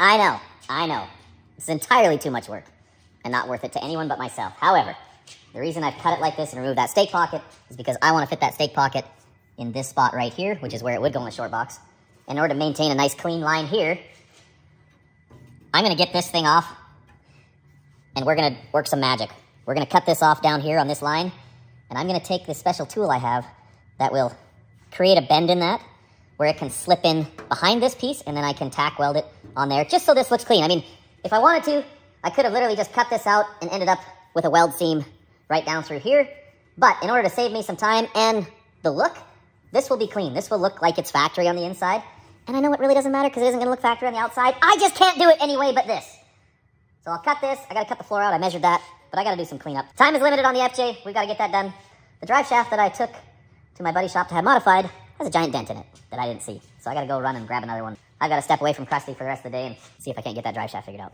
I know, I know. It's entirely too much work and not worth it to anyone but myself. However, the reason I've cut it like this and removed that stake pocket is because I want to fit that stake pocket in this spot right here, which is where it would go in the short box. In order to maintain a nice clean line here, I'm going to get this thing off and we're going to work some magic. We're going to cut this off down here on this line and I'm going to take this special tool I have that will create a bend in that where it can slip in behind this piece and then I can tack weld it on there just so this looks clean. I mean, if I wanted to, I could have literally just cut this out and ended up with a weld seam right down through here. But in order to save me some time and the look, this will be clean. This will look like it's factory on the inside. And I know it really doesn't matter because it isn't going to look factory on the outside. I just can't do it anyway but this. So I'll cut this. I got to cut the floor out. I measured that. But I got to do some cleanup. Time is limited on the FJ. We've got to get that done. The drive shaft that I took to my buddy's shop to have modified has a giant dent in it that I didn't see. So I got to go run and grab another one. I've got to step away from Krusty for the rest of the day and see if I can't get that drive shaft figured out.